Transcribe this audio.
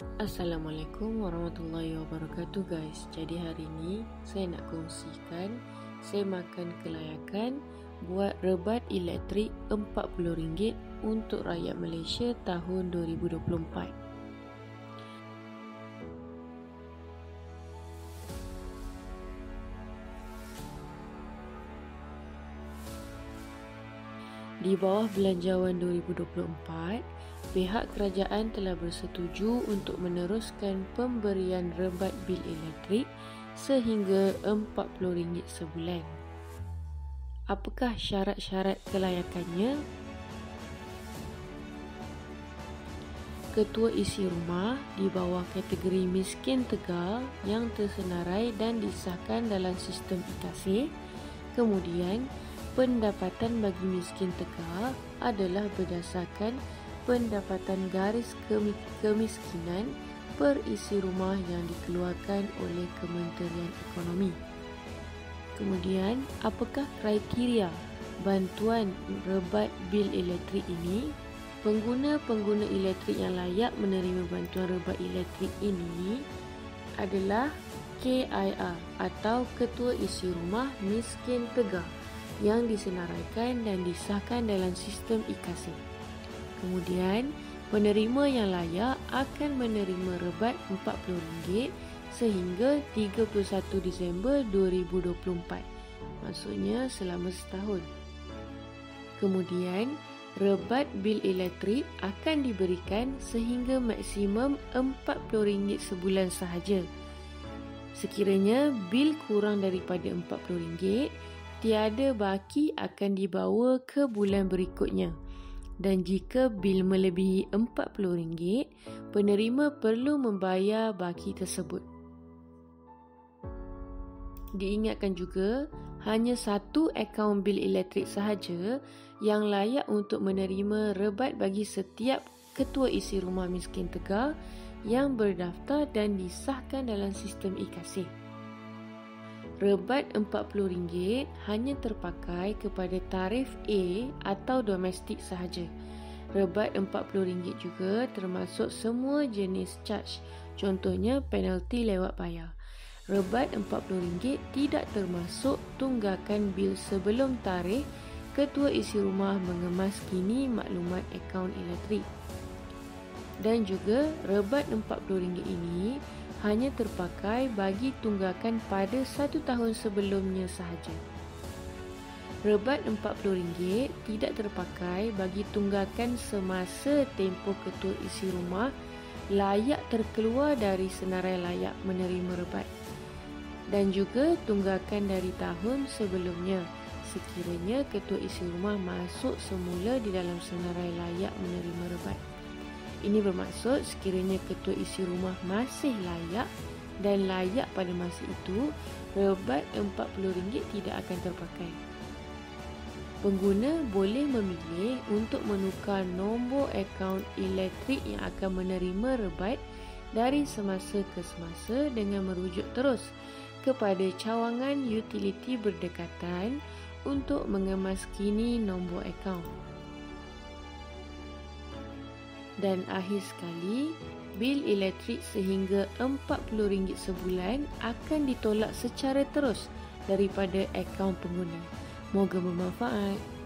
Assalamualaikum warahmatullahi wabarakatuh guys. Jadi hari ini saya nak kongsikan Saya makan kelayakan buat rebat elektrik RM40 untuk rakyat Malaysia tahun 2024 Di bawah Belanjawan 2024, pihak kerajaan telah bersetuju untuk meneruskan pemberian rebat bil elektrik sehingga RM40 sebulan. Apakah syarat-syarat kelayakannya? Ketua isi rumah di bawah kategori miskin tegal yang tersenarai dan disahkan dalam sistem IKASI. Kemudian, pendapatan bagi miskin tekak adalah berdasarkan pendapatan garis kemiskinan per isi rumah yang dikeluarkan oleh Kementerian Ekonomi. Kemudian, apakah kriteria bantuan rebat bil elektrik ini? Pengguna-pengguna elektrik yang layak menerima bantuan rebat elektrik ini adalah KIR atau Ketua Isi Rumah Miskin Tegak yang disenaraikan dan disahkan dalam sistem IKASI. Kemudian, penerima yang layak akan menerima rebat RM40 sehingga 31 Disember 2024. Maksudnya selama setahun. Kemudian, rebat bil elektrik akan diberikan sehingga maksimum RM40 sebulan sahaja. Sekiranya bil kurang daripada RM40, tiada baki akan dibawa ke bulan berikutnya. Dan jika bil melebihi RM40, penerima perlu membayar baki tersebut. Diingatkan juga, hanya satu akaun bil elektrik sahaja yang layak untuk menerima rebat bagi setiap ketua isi rumah miskin tegar yang berdaftar dan disahkan dalam sistem e-kasih rebat RM40 hanya terpakai kepada tarif A atau domestik sahaja. Rebat RM40 juga termasuk semua jenis charge, contohnya penalti lewat bayar. Rebat RM40 tidak termasuk tunggakan bil sebelum tarikh ketua isi rumah mengemas kini maklumat akaun elektrik. Dan juga rebat RM40 ini hanya terpakai bagi tunggakan pada satu tahun sebelumnya sahaja. Rebat RM40 tidak terpakai bagi tunggakan semasa tempoh ketua isi rumah layak terkeluar dari senarai layak menerima rebat dan juga tunggakan dari tahun sebelumnya sekiranya ketua isi rumah masuk semula di dalam senarai layak menerima rebat. Ini bermaksud sekiranya ketua isi rumah masih layak dan layak pada masa itu, rebat RM40 tidak akan terpakai. Pengguna boleh memilih untuk menukar nombor akaun elektrik yang akan menerima rebat dari semasa ke semasa dengan merujuk terus kepada cawangan utiliti berdekatan untuk mengemaskini nombor akaun dan akhir sekali bil elektrik sehingga RM40 sebulan akan ditolak secara terus daripada akaun pengguna. Moga bermanfaat.